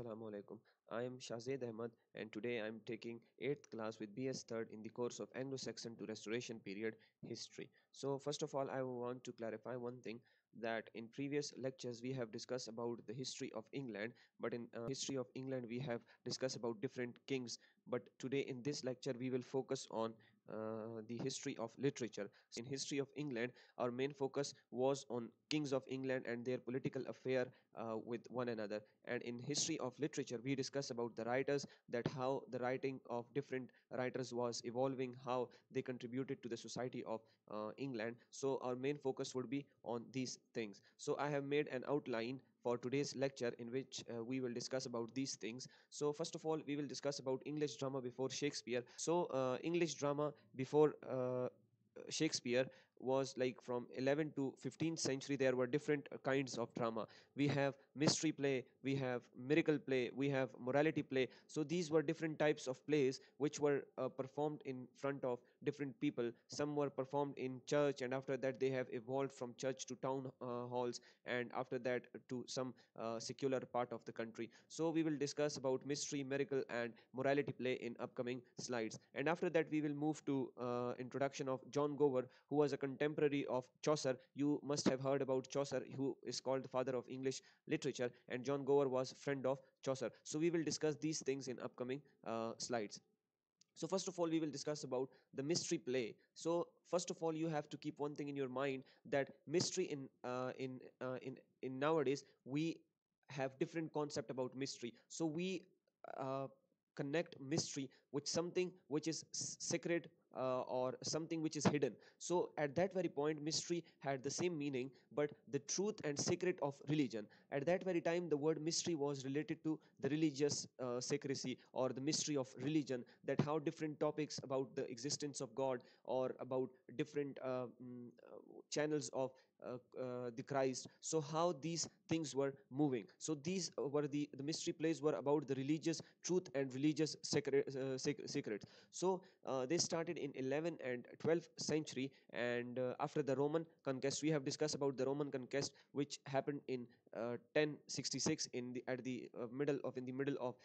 Assalamu alaikum. I am Shahzaid Ahmad and today I am taking 8th class with BS 3rd in the course of Anglo-Saxon to Restoration period history. So first of all I want to clarify one thing that in previous lectures we have discussed about the history of England but in uh, history of England we have discussed about different kings but today in this lecture we will focus on uh, the history of literature. In history of England, our main focus was on kings of England and their political affair uh, with one another. And in history of literature, we discuss about the writers, that how the writing of different writers was evolving, how they contributed to the society of uh, England. So our main focus would be on these things. So I have made an outline for today's lecture in which uh, we will discuss about these things. So first of all we will discuss about english drama before shakespeare. So uh, english drama before uh, shakespeare was like from 11 to 15th century there were different kinds of drama. We have mystery play we have miracle play we have morality play. So these were different types of plays which were uh, performed in front of different people. Some were performed in church and after that they have evolved from church to town uh, halls and after that to some uh, secular part of the country. So we will discuss about mystery miracle and morality play in upcoming slides. And after that we will move to uh, introduction of john gower who was a contemporary of Chaucer. You must have heard about Chaucer, who is called the father of English literature, and John Was friend of Chaucer. So we will discuss these things in upcoming uh, slides. So first of all, we will discuss about the mystery play. So first of all, you have to keep one thing in your mind that mystery in uh, in uh, in in nowadays we have different concept about mystery. So we uh, connect mystery with something which is sacred uh, or something which is hidden. So at that very point mystery had the same meaning but the truth and secret of religion. At that very time the word mystery was related to the religious uh, secrecy or the mystery of religion that how different topics about the existence of god or about different uh, mm, uh channels of Uh, uh, the Christ. So how these things were moving. So these were the the mystery plays were about the religious truth and religious secret, uh, secrets. So uh, they started in 11 and 12th century, and after the Norman conquest, we have discussed about the Norman conquest, which happened in 1066 in the at the middle of in the middle of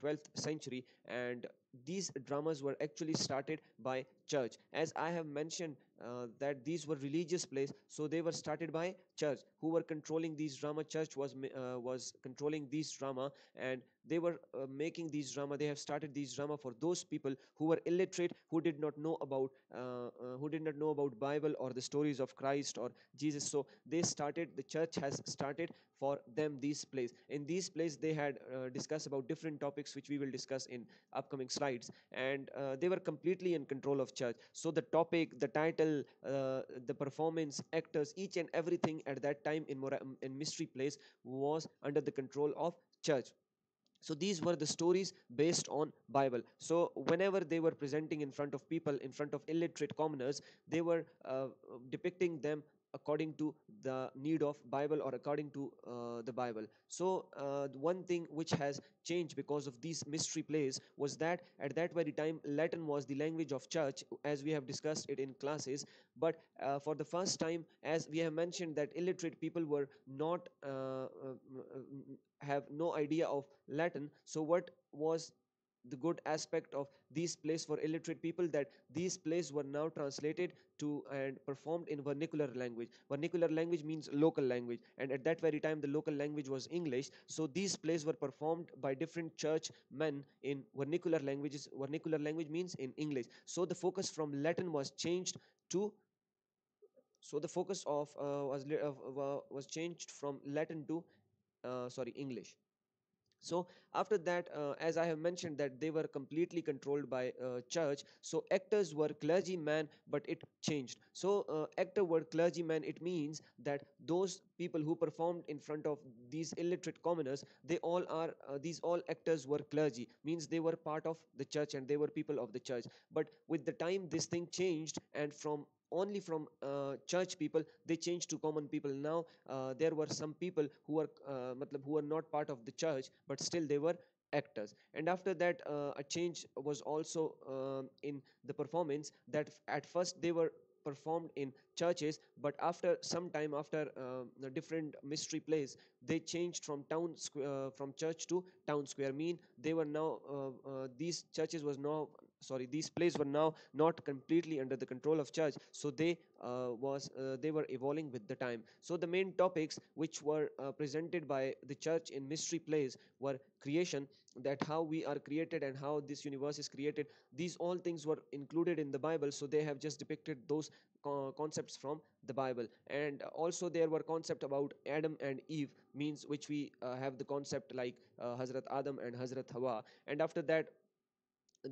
12th century, and these dramas were actually started by church. As i have mentioned uh, that these were religious plays so they were started by church. Who were controlling these drama? Church was uh, was controlling these drama and they were uh, making these drama they have started these drama for those people who were illiterate who did not know about uh, uh, who did not know about bible or the stories of christ or jesus. So they started the church has started for them these plays. In these plays they had uh, discussed about different topics which we will discuss in upcoming slides. And uh, they were completely in control of church. So the topic the title the performance actors each and everything at that time in, in mystery plays was under the control of church so these were the stories based on bible. So whenever they were presenting in front of people in front of illiterate commoners they were uh, depicting them according to the need of bible or according to uh, the bible. So uh, one thing which has changed because of these mystery plays was that at that very time latin was the language of church as we have discussed it in classes. But uh, for the first time as we have mentioned that illiterate people were not uh, uh, have no idea of latin. So what was the good aspect of these plays for illiterate people that these plays were now translated to and performed in vernacular language. Vernacular language means local language and at that very time the local language was english. So these plays were performed by different church men in vernacular languages. Vernacular language means in english. So the focus from latin was changed to so the focus of uh, was uh, was changed from latin to uh, sorry english so after that uh, as i have mentioned that they were completely controlled by uh, church so actors were clergymen but it changed. So uh, actor were clergymen it means that those people who performed in front of these illiterate commoners they all are uh, these all actors were clergy means they were part of the church and they were people of the church. But with the time this thing changed and from only from uh, church people they changed to common people. Now uh, there were some people who were uh, who were not part of the church but still they were actors. And after that uh, a change was also um, in the performance that at first they were performed in churches but after some time after the different mystery plays they changed from town squ- uh, from church to town square. Mean they were now uh, uh, these churches was now sorry these plays were now not completely under the control of church. So they uh, was uh, they were evolving with the time. So the main topics which were uh, presented by the church in mystery plays were creation that how we are created and how this universe is created. These all things were included in the bible so they have just depicted those co- concepts from the bible. And also there were concept about adam and eve means which we uh, have the concept like uh, hazrat adam and hazrat hawa. And after that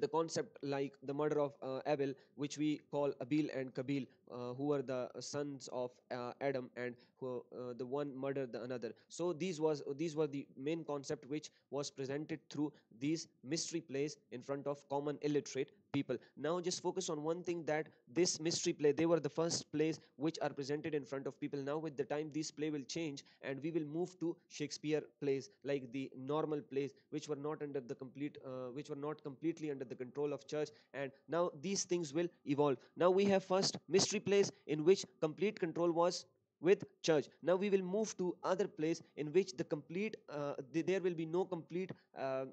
the concept like the murder of uh, Abel, which we call Abil and Kabil, uh, who were the sons of uh, Adam and who uh, the one murdered the another. So these was these were the main concept which was presented through these mystery plays in front of common illiterate people. Now just focus on one thing that this mystery play they were the first plays which are presented in front of people. Now with the time this play will change and we will move to Shakespeare plays like the normal plays which were not under the complete uh, which were not completely under the control of church and now these things will evolve now we have first mystery plays in which complete control was with church. Now we will move to other place in which the complete uh, th- there will be no complete uh,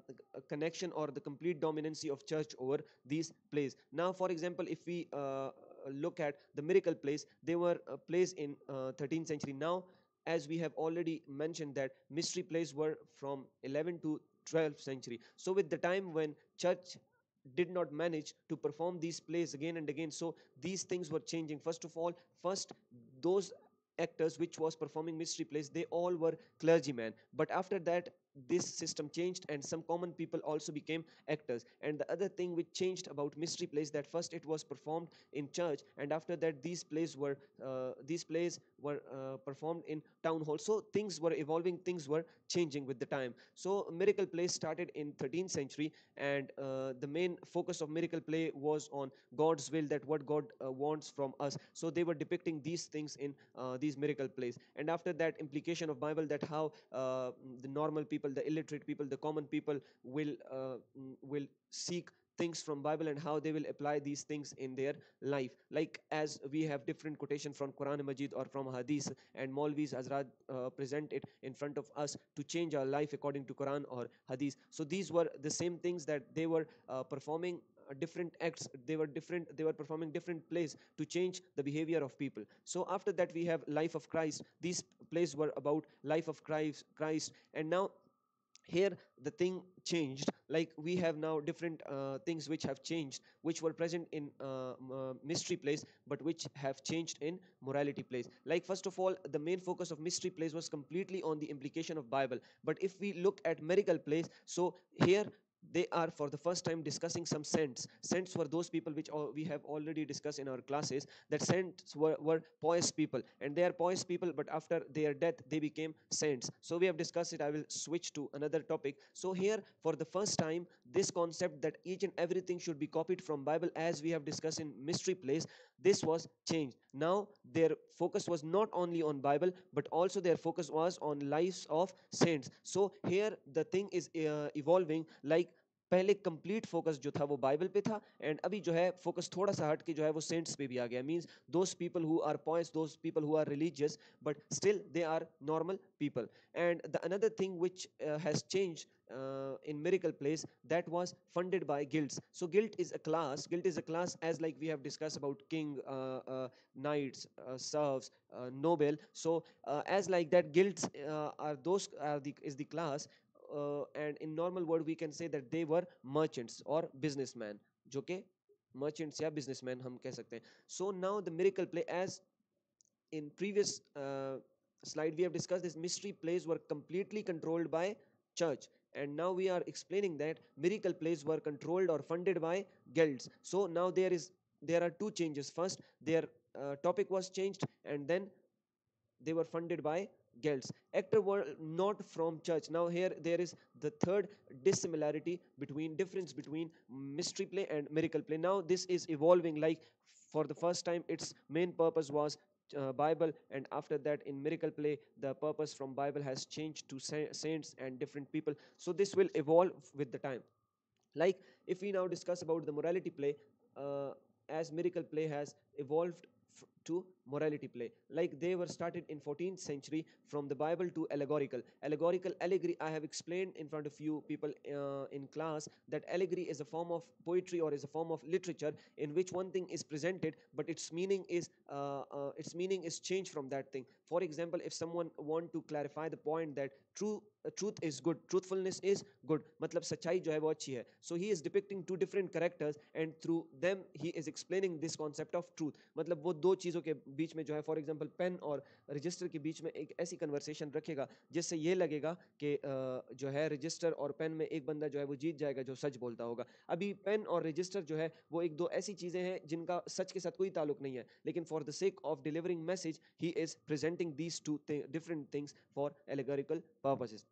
connection or the complete dominancy of church over these place. Now for example if we uh, look at the miracle place they were uh, plays in uh, 13th century. Now as we have already mentioned that mystery plays were from 11 to 12th century. So with the time when church did not manage to perform these plays again and again. So these things were changing. First of all first those actors which was performing mystery plays they all were clergymen. But after that this system changed and some common people also became actors. And the other thing which changed about mystery plays that first it was performed in church and after that these plays were uh, these plays were uh, performed in town hall. So things were evolving things were changing with the time. So miracle plays started in 13th century and uh, the main focus of miracle play was on god's will that what god uh, wants from us. So they were depicting these things in uh, these miracle plays. And after that implication of bible that how uh, the normal people the illiterate people the common people will uh, mm, will seek things from bible and how they will apply these things in their life. Like as we have different quotation from quran majid or from hadith and maulvis azrad uh, present it in front of us to change our life according to quran or hadith. So these were the same things that they were uh, performing uh, different acts they were different they were performing different plays to change the behavior of people. So after that we have life of christ. These plays were about life of christ christ. And now here the thing changed. Like we have now different uh, things which have changed which were present in uh, uh, mystery plays but which have changed in morality plays like first of all the main focus of mystery plays was completely on the implication of bible. But if we look at miracle plays so here they are for the first time discussing some saints saints were those people which we have already discussed in our classes. That saints were, were pious people. And they are pious people but after their death they became saints so we have discussed it. I will switch to another topic. So here for the first time this concept that each and everything should be copied from bible as we have discussed in mystery place this was changed. Now their focus was not only on bible but also their focus was on lives of saints. So here the thing is uh, evolving. Like पहले complete focus जो था वो Bible पे था and अभी जो है focus थोड़ा सा हट के जो है वो सेंट्स पे भी आ गया। Means those people who are points those people who are religious but still they are normal people and the another thing which has change in miracle place that was funded by guilds so guild is a class guild is a class as like we have discuss about king knights serfs noble so as like that guild are those are the is the class and in normal word we can say that they were merchants or businessmen जो कि merchants या businessmen हम कह सकते हैं so now the miracle play as in previous uh, slide we have discussed this mystery plays were completely controlled by church and now we are explaining that miracle plays were controlled or funded by guilds so now there is there are two changes first their uh, topic was changed and then they were funded by guilds actor were not from church. Now here there is the third dissimilarity between difference between mystery play and miracle play. Now this is evolving like for the first time its main purpose was uh, bible and after that in miracle play the purpose from bible has changed to sa- saints and different people. So this will evolve with the time. Like if we now discuss about the morality play uh, as miracle play has evolved to morality play. Like they were started in 14th century from the bible to allegorical. Allegorical allegory i have explained in front of you people uh, in class that allegory is a form of poetry or is a form of literature in which one thing is presented but its meaning is uh, uh, its meaning is changed from that thing. For example if someone want to clarify the point that true uh, truth is good truthfulness is good matlab sachai jo hai wo achhi hai. So he is depicting two different characters and through them he is explaining this concept of truth. Matlab wo do चीज़ों के बीच में जो है for example pen और register के बीच में एक ऐसी कन्वर्सेशन रखेगा, जिससे ये लगेगा कि जो है रजिस्टर और पेन में एक बंदा जो है, वो जीत जाएगा, जो सच बोलता होगा। अभी पेन और रजिस्टर जो है, वो एक दो ऐसी चीज़ें हैं, जिनका सच के साथ कोई ताल्लुक नहीं है, लेकिन for the sake of delivering message he is presenting these two different things for allegorical purposes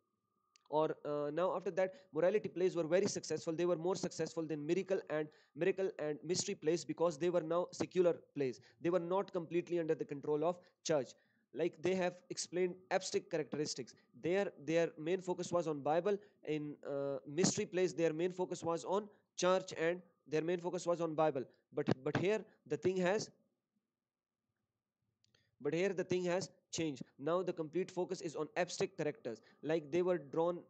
or uh, now after that morality plays were very successful. They were more successful than miracle and miracle and mystery plays because they were now secular plays. They were not completely under the control of church. Like they have explained abstract characteristics. Their their main focus was on bible. In uh, mystery plays their main focus was on church and their main focus was on bible. But but here the thing has but here the thing has changed. Now the complete focus is on abstract characters. Like, they were drawn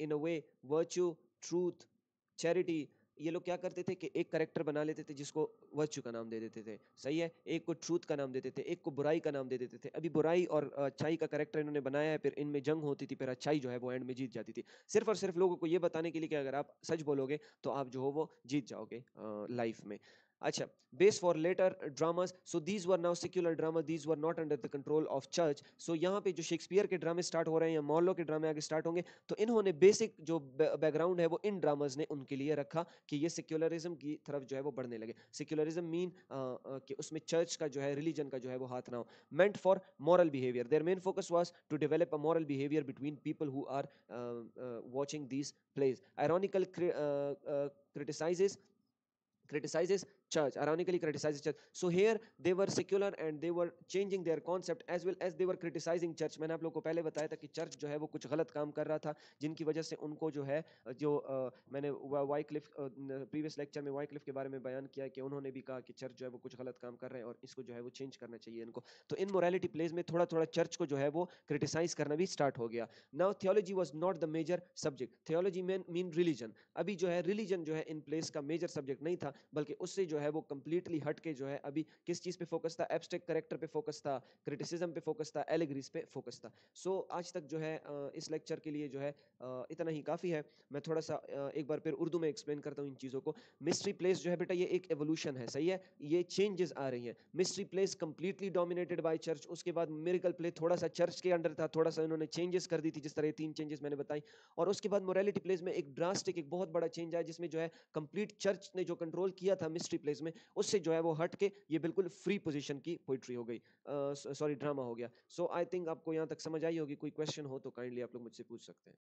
in a way, virtue, truth, charity. ये लोग क्या करते थे कि एक character बना लेते थे जिसको वर्चू का नाम दे देते थे। सही है? एक को ट्रूथ का नाम देते थे, एक को बुराई का नाम दे देते थे। अभी बुराई और अच्छाई का करेक्टर इन्होंने बनाया है, फिर इनमें जंग होती थी, फिर अच्छाई जो है वो एंड में जीत जाती थी। सिर्फ़ और सिर्फ़ लोगों को ये बताने के लिए कि अगर आप सच बोलोगे तो आप जो हो वो जीत जाओगे लाइफ में। Acha, base for later dramas. So these were now secular drama. These were not under the control of church. So यहाँ पे जो शेक्सपियर के ड्रामे स्टार्ट हो रहे हैं या मॉलो के ड्रामे आगे स्टार्ट होंगे तो इन्होंने बेसिक जो बैकग्राउंड है वो इन ड्रामाज ने उनके लिए रखा कि ये सेक्युलरिज्म की तरफ़ जो है वो बढ़ने लगे सेक्युलरिज्म मीन कि उसमें चर्च का जो है रिलीजन का जो है वो हाथ ना हो meant for moral behaviour there main focus was to develop a moral behaviour between people who are these plays ironical uh, criticizes criticizes church ironically criticizes church. So here they were secular and they were changing their concept as well as they were criticizing church. मैंने आप लोगों को पहले बताया था कि church जो है वो कुछ गलत काम कर रहा था जिनकी वजह से उनको जो है जो आ, मैंने वाई क्लिफ प्रीवियस लेक्चर में वाई क्लिफ के बारे में बयान किया कि उन्होंने भी कहा कि चर्च जो है वो कुछ गलत काम कर रहे हैं और इसको जो है वो चेंज करना चाहिए इनको। तो इन मोरालिटी प्लेस में थोड़ा थोड़ा चर्च को जो है वो क्रिटिसाइज करना भी स्टार्ट हो गया। Now theology was not the major subject theology mean religion अभी जो है रिलीजन जो है इन प्लेस का मेजर सब्जेक्ट नहीं था बल्कि उससे जो है वो कंप्लीटली हट के जो है अभी किस चीज़ पे फोकस था? एब्स्ट्रैक्ट करेक्टर पे फोकस था क्रिटिसिज्म पे फोकस था एलिग्रीज पे फोकस था। सो so, आज तक जो है इस लेक्चर के लिए जो है इतना ही काफ़ी है। मैं थोड़ा सा एक बार फिर उर्दू में एक्सप्लेन करता हूँ इन चीज़ों को। मिस्ट्री प्लेस जो है बेटा ये एक एवोल्यूशन है सही है? ये चेंजेस आ रही हैं। Mystery place completely dominated by church उसके बाद मेरिकल प्ले थोड़ा सा चर्च के अंडर था थोड़ा सा इन्होंने चेंजेस कर दी थी जिस तरह तीन चेंजेस मैंने बताई। और उसके बाद मोरालिटी प्लेस में एक ड्रास्टिक एक बहुत बड़ा चेंज आया जिसमें जो है कंप्लीट चर्च ने जो कंट्रोल किया था मिस्ट्री प्लेस में, उससे जो है वो हट के ये बिल्कुल फ्री पोजिशन की पोइट्री हो गई। सॉरी ड्रामा हो गया। सो आई थिंक आपको यहाँ तक समझ आई होगी, कोई क्वेश्चन हो तो काइंडली आप लोग मुझसे पूछ सकते हैं।